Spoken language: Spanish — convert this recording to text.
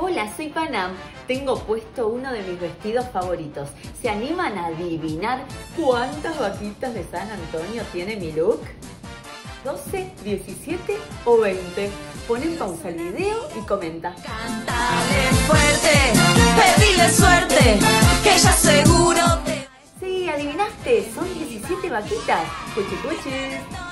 Hola, soy Panam. Tengo puesto uno de mis vestidos favoritos. ¿Se animan a adivinar cuántas vaquitas de San Antonio tiene mi look? ¿12, 17 o 20? Ponen pausa al video y comenta. Cántale fuerte, pedile suerte, que ella seguro te Sí, adivinaste, son 17 vaquitas. Cuchi cuchi!